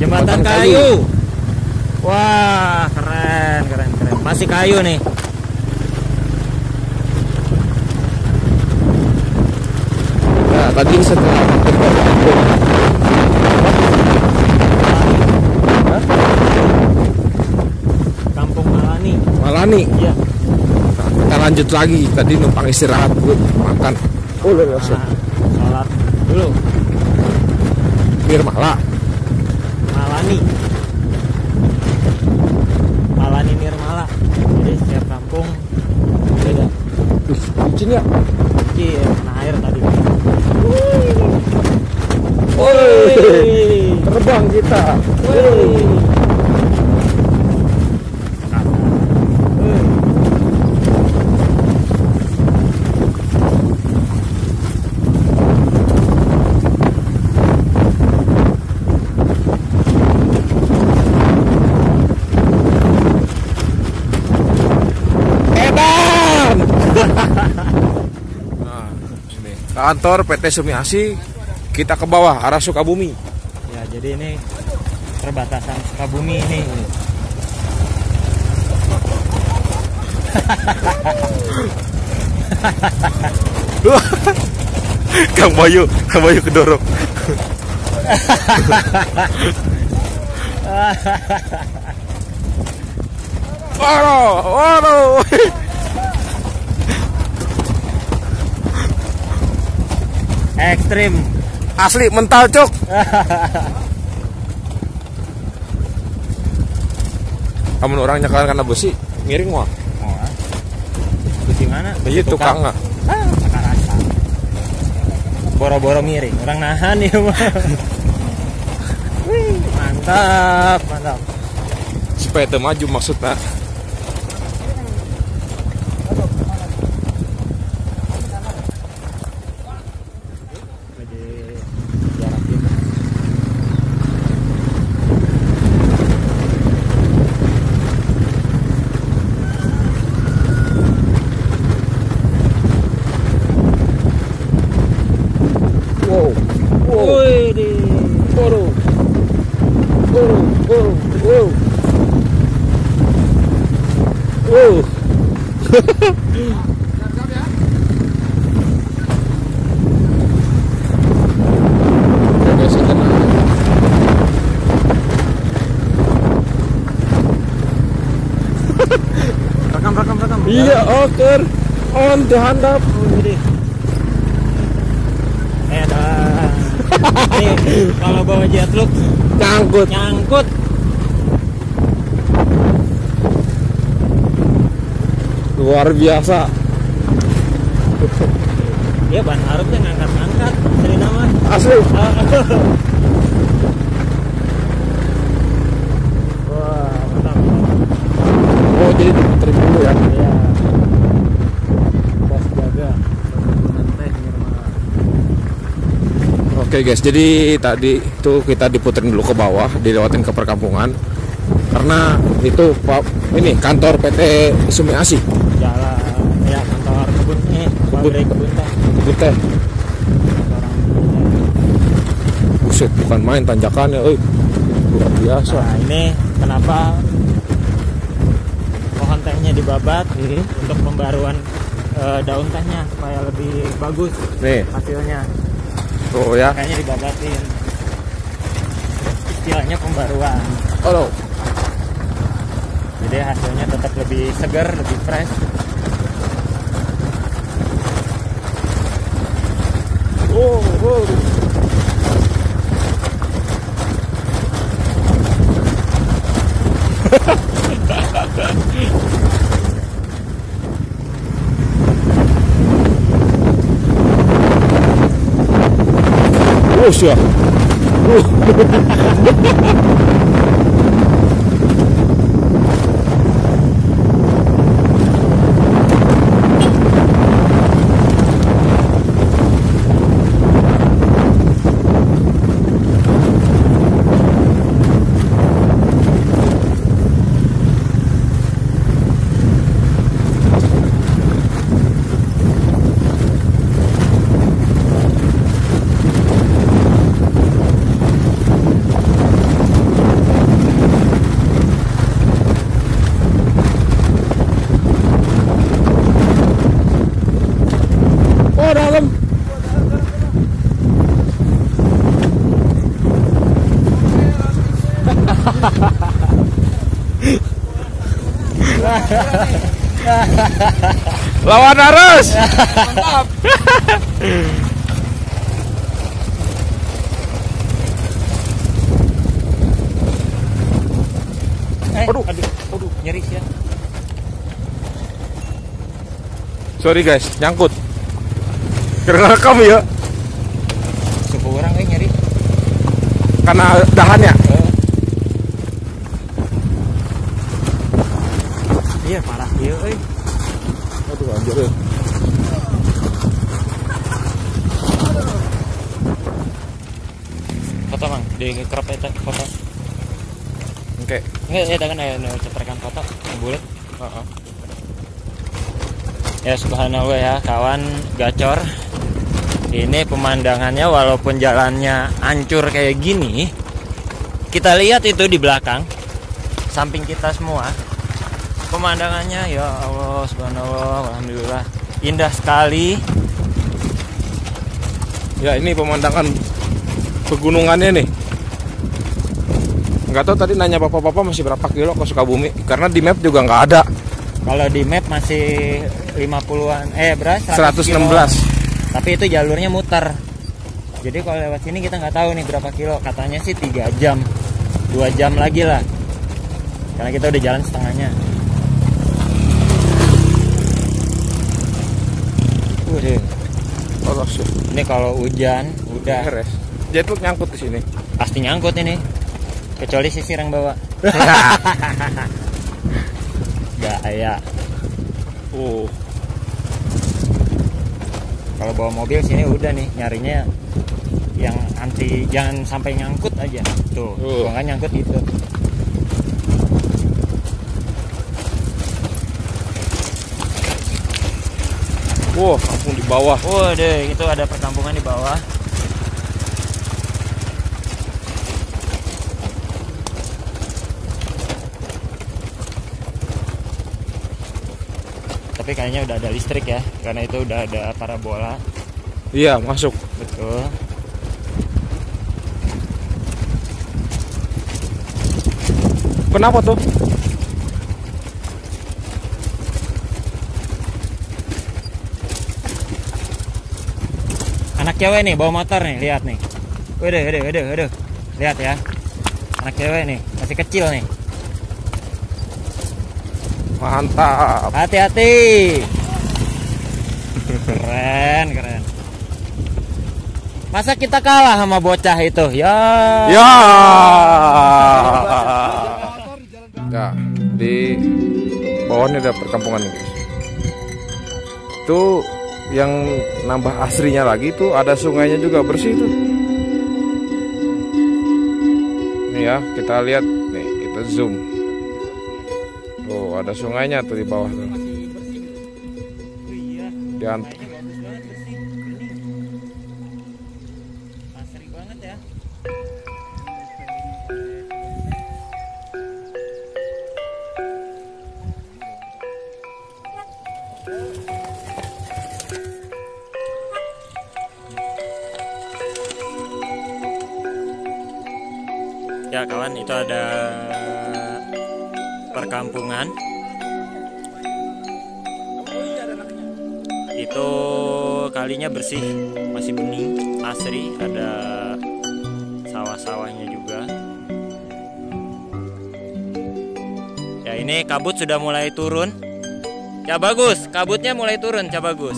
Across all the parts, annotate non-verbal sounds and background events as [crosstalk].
Jembatan Jembatan kayu. kayu. Wah, keren, keren, keren. Masih kayu nih. nah tadi setelah kampung. Malani. Malani. Iya. Nah, kita lanjut lagi. Tadi numpang istirahat dulu, makan. Oh, biasa. Nah, sholat dulu. Nirmala. Malani. Malani Nirmala. Jadi setiap kampung beda. Wih, licin ya. Kena air tadi. Woi, terbang kita. Woi. Edan. nah, ini kantor PT Sumiasi. Kita ke bawah arah Sukabumi. Ya, jadi ini perbatasan Sukabumi ini. [laughs] Kang Bayu, Kang Bayu kedorong. [laughs] Waduh, waduh. Ekstrim. Asli mental cuk. [laughs] Kamu orangnya kan karena besi, miring wah. Oh, ah. Di mana? Iya tukang nggak? Ah, tukang rasa. Boro-boro miring, orang nahan ya mah. [laughs] Wih, mantap, mantap. Supaya maju maksudnya. Jadi jarak kita. Wow, wow, Wih, di. waduh, waduh, waduh, wow, wow. Oke, sekarang. Rekam, rekam, rekam. Iya, oke. On the handap. Wih, Eh, kalau bawa jetluk Nyangkut. nyangkut. Luar biasa. Ya ban harupnya ngangkat-ngangkat. Dari nama. Asli. Wah, mantap. Oh, diputerin dulu ya. Ya. Pos jaga. Oke guys, jadi tadi itu kita diputerin dulu ke bawah, dilewatin ke perkampungan. Karena itu Pak ini kantor PT Sumiasi. Jalan ya kantor kebun eh pabrik kebun teh. Kebun teh. Buset, bukan main tanjakannya, euy. Luar biasa. Nah, ini kenapa dibabat Mhm. untuk pembaruan eh, daun tehnya supaya lebih bagus Nih, hasilnya. tuh ya. Kayaknya dibabatin. Istilahnya pembaruan. Halo. Jadi hasilnya tetap lebih segar, lebih fresh. Oh, oh. [laughs] Oh, siap. Lawan arus. Mantap. Eh, Aduh. aduh, aduh, nyeri ya. Sorry guys, nyangkut. Karena rekam ya, Suku orang eh nyeri. karena dahannya. Eh. Iya parah iya euy. Aduh anjir. eh. Foto mang di crop eta foto. Oke. Enggak ya kan aya nu cetrekan foto bulat. Heeh. Ya subhanallah ya kawan gacor. Ini pemandangannya walaupun jalannya hancur kayak gini, kita lihat itu di belakang, samping kita semua. Pemandangannya ya Allah subhanallah, alhamdulillah indah sekali. Ya ini pemandangan pegunungannya nih. Nggak tahu tadi nanya bapak-bapak masih berapa kilo ke Sukabumi karena di map juga nggak ada. Kalau di map masih 50-an, eh berapa? 100 kilo. 116. Tapi itu jalurnya muter. Jadi kalau lewat sini kita nggak tahu nih berapa kilo. Katanya sih 3 jam, 2 jam lagi lah. Karena kita udah jalan setengahnya. Oh, ini kalau hujan udah Beres. Jetlag nyangkut di sini. pasti nyangkut ini. Kecuali sisir yang bawa. [laughs] Gaya. Oh. Kalau bawa mobil sini udah nih nyarinya yang anti jangan sampai nyangkut aja. Tuh, Uh. kalau nggak nyangkut gitu. Wah, kampung di bawah. Waduh, itu ada perkampungan di bawah. Tapi kayaknya udah ada listrik ya, karena itu udah ada parabola. Iya, masuk. Betul. Kenapa tuh? Cewek nih bawa motor nih, lihat nih. Waduh, waduh, waduh, waduh. Lihat ya. Anak cewek nih, masih kecil nih. Mantap. Hati-hati. Keren, keren. Masa kita kalah sama bocah itu? Ya. Ya. Ya, di bawahnya ada perkampungan nih, guys. Itu yang nambah asrinya lagi tuh ada sungainya juga bersih tuh. Nih ya, kita lihat nih, kita zoom. Tuh, ada sungainya tuh di bawah tuh. Di kawan itu ada perkampungan. Itu kalinya bersih masih bening asri ada sawah-sawahnya juga. Ya ini kabut sudah mulai turun. Ya bagus kabutnya mulai turun ya bagus.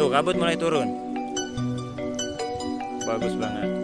Tuh kabut mulai turun. Bagus banget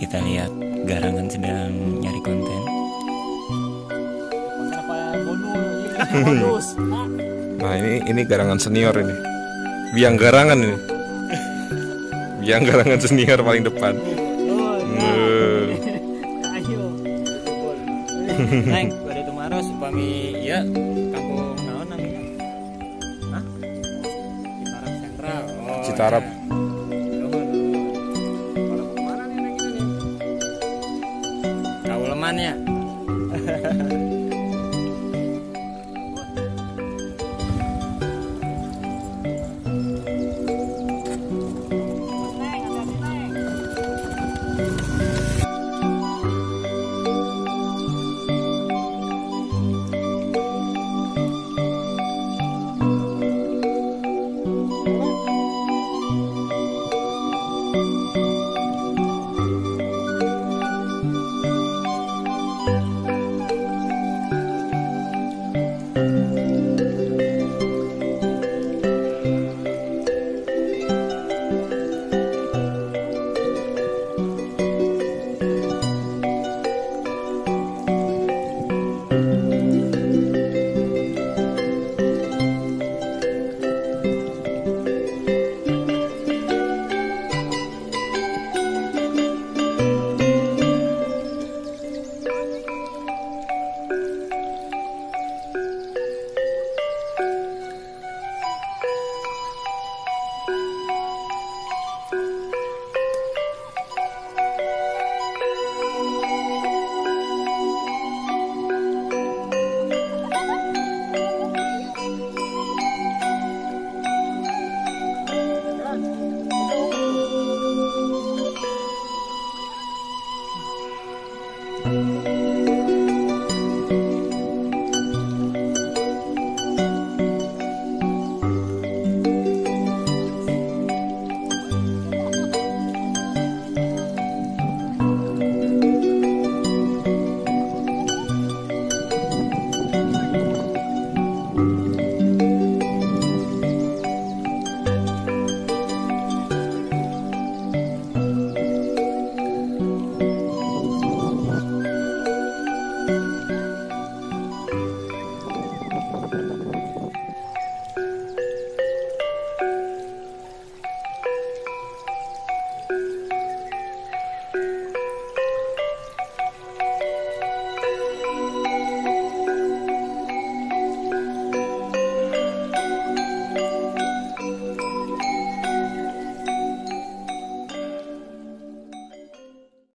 kita lihat garangan sedang nyari konten Nah, ini ini garangan senior ini. Biang garangan ini. Biang garangan senior paling depan. Neng, pada itu maros upami ya kampung naon namanya? Hah? Citarap Sentral. Oh, Citarap. ya. 阿念 [laughs]